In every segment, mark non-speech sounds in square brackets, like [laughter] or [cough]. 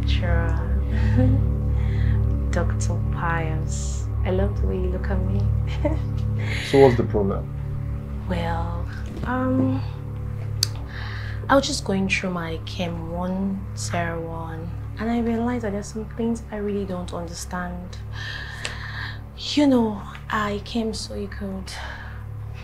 lecturer. [laughs] Dr. Pius. I love the way you look at me. [laughs] so what's the problem? Well, um, I was just going through my Chem 1, Sarah 1, and I realized that there's some things I really don't understand. You know, I came so you could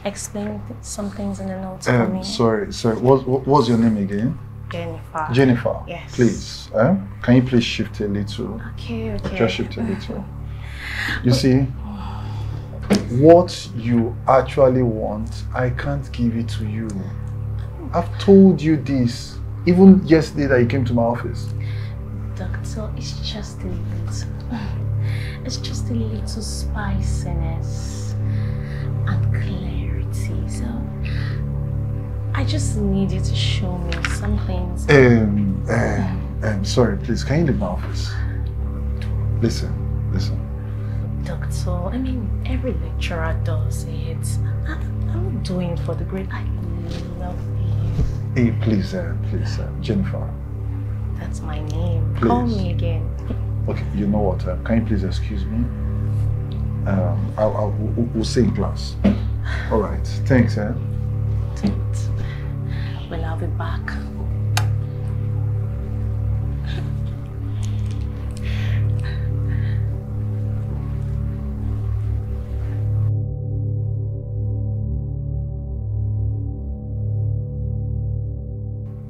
explain some things in the notes um, for me. Sorry, sorry. What, what, what's your name again? Jennifer. Jennifer. Yes. Please. Eh? Can you please shift a little? Okay, okay. Just shift a little. You see, what you actually want, I can't give it to you. I've told you this, even yesterday that you came to my office. Doctor, it's just a little, [sighs] it's just a little spiciness and clarity. I just need you to show me some things. Um, um, um, sorry, please, can you leave my office? Listen, listen. Doctor, I mean, every lecturer does it. I'm, I'm doing for the great. I love you. Hey, please, uh, please, uh, Jennifer. That's my name. Please. Call me again. Okay, you know what? Uh, can you please excuse me? Um, I'll, I'll, we'll, we'll see in class. All right. Thanks, eh? Well, I'll be back.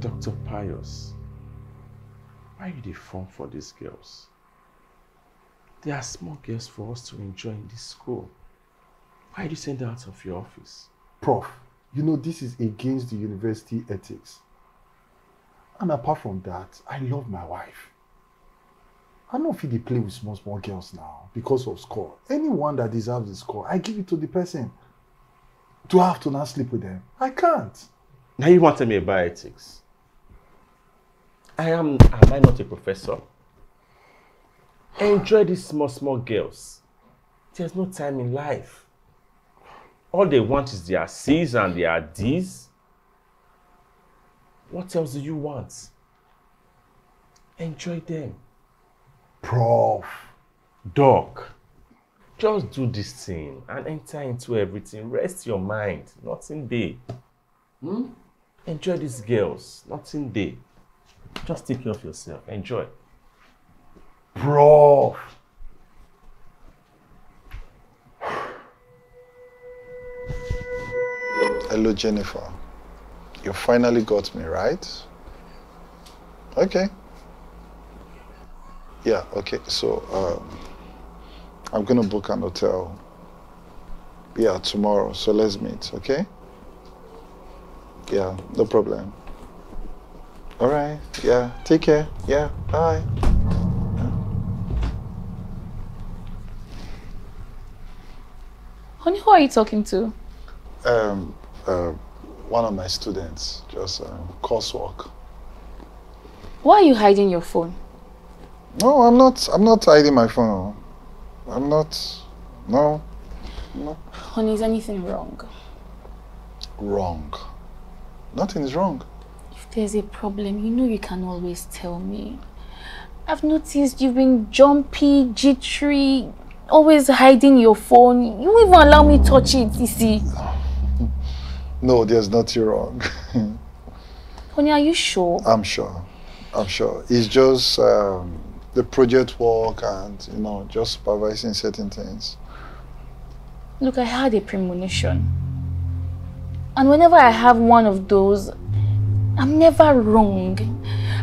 Dr. Pius, why you dey form for these girls? They are small girls for us to enjoy in this school. Why did you send them out of your office? Prof, you know this is against the university ethics. And apart from that, I love my wife. I don't feel they play with small, small girls now because of score. Anyone that deserves the score, I give it to the person. Do I have to now sleep with them? I can't. Now you want to me about ethics? I am, am I not a professor? Enjoy these small, small girls. There's no time in life. All they want is their C's and their D's. What else do you want? Enjoy them. Prof. Doc, just do this thing and enter into everything. Rest your mind. Nothing there. Hmm? Enjoy these girls. Nothing there. Just take care of yourself. Enjoy. Bro. Hello, Jennifer. You finally got me, right? Okay. Yeah, okay. So, um, I'm going to book an hotel. Yeah, tomorrow. So let's meet, okay? Yeah, no problem. All right. Yeah. Take care. Yeah. Bye. Honey, who are you talking to? Um, uh, one of my students, just um, coursework. Why are you hiding your phone? No, I'm not. I'm not hiding my phone. I'm not. No. No. Honey, is anything wrong? Wrong. Nothing is wrong If there's a problem, you know you can always tell me. I've noticed you've been jumpy, jittery, always hiding your phone. You won't even allow me to touch it, you see. No, there's nothing wrong. [laughs] Honey, are you sure? I'm sure. I'm sure. It's just um, the project work and, you know, just supervising certain things. Look, I had a premonition. And whenever I have one of those, I'm never wrong.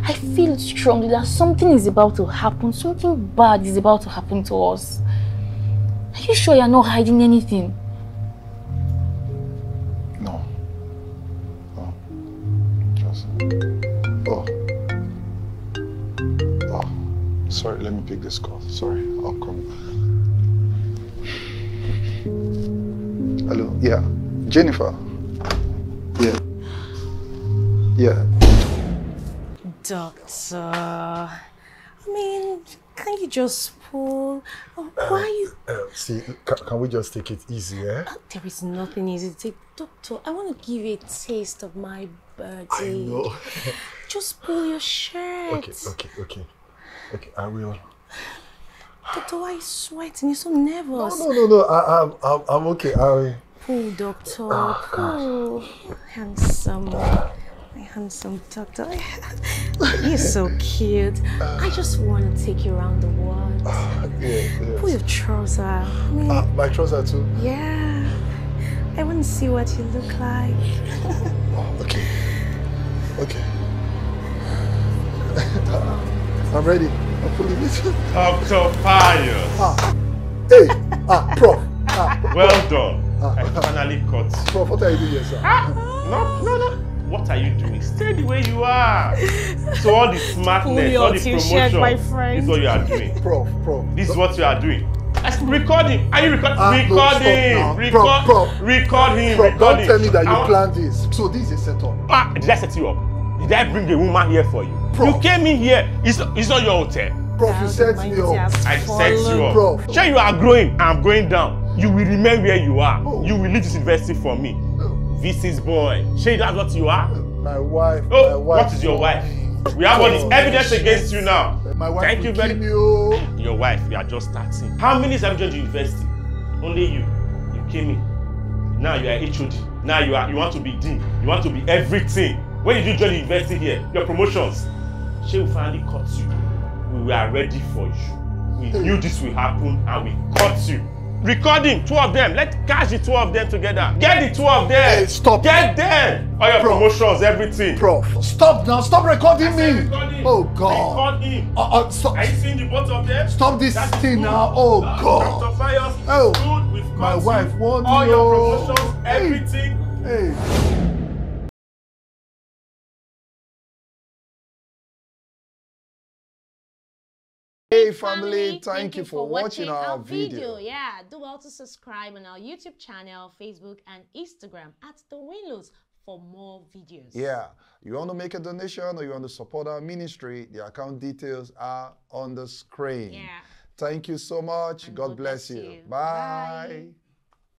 I feel strongly that something is about to happen. Something bad is about to happen to us. Are you sure you're not hiding anything? Sorry, let me pick this call. Sorry, I'll come. Hello? Yeah. Jennifer? Yeah. Yeah. Doctor, I mean, can you just pull? Oh, why you? Uh, uh, see, can, can, we just take it easy, eh? Uh, there is nothing easy to take. Doctor, I want to give you a taste of my birthday. I know. [laughs] just pull your shirt. Okay, okay, okay. Okay, I will. Doctor, why are you sweating? You're so nervous. No, no, no, no. I, I'm, I'm, I'm okay. I. Poor doctor. Poor. Handsome. My handsome doctor. [laughs] You're so cute. I just want to take you around the world. Yeah, yeah. Pull your trouser. I mean, Ah, my trouser too. yeah. I want to see what you look like. [laughs] Oh, okay. Okay. I'm ready. I'm pulling it. Dr. Pius. Ah. Hey, ah, prof. Ah, Well done. I finally caught you. prof, what are you doing here, sir? No, no, no. What are you doing? Stay the way you are. So all the smartness, your all the t-shirt, my promotion friend. is what you are doing. Prof, prof. This is what you are doing. Let's record him. Are you record? Ah, no, record stop him. Record, Prof, prof. record him. Prof, record don't him. tell me that you planned this. So this is a setup. Ah, did I set you up? Did I bring a woman here for you? Prof. You came in here. It's, it's not your hotel. Prof, you set me up. I set you up. Prof. Sure, you are growing. I'm going down. You will remain where you are. Oh. You will leave this university for me. Oh, This is boy. Sure, that's what you are. My wife. Oh, my Oh, wife. what is your wife? We have all this Oh, evidence against you now. My wife Thank you very kill me, oh. Your wife, you are just starting. How many have you joined the university? Only you. You came in. Now you are HOD. Now you are you want to be dean. You want to be everything. When did you join the university here? Your promotions. She will finally cut you. We were ready for you. We knew this will happen and we cut you. Recording two of them. Let's catch the two of them together. Get the two of them. Hey, stop. Get them. All your Bro. promotions, everything. Prof, stop now. Stop recording I me. record him. Oh, God. Record him. Uh, uh, stop. Are you seeing the both of them? Stop this That is thing good. now. Oh, Uh, God. Dr. Fayos, Oh, good. We've my wife you. won All me, your oh. promotions, Hey. everything. Hey. Hey family, thank you for watching our video. Yeah, do well to subscribe on our YouTube channel, Facebook, and Instagram at The Winlos for more videos. Yeah, you want to make a donation or you want to support our ministry, the account details are on the screen. Yeah. Thank you so much. And God, bless, you. Bye. Bye.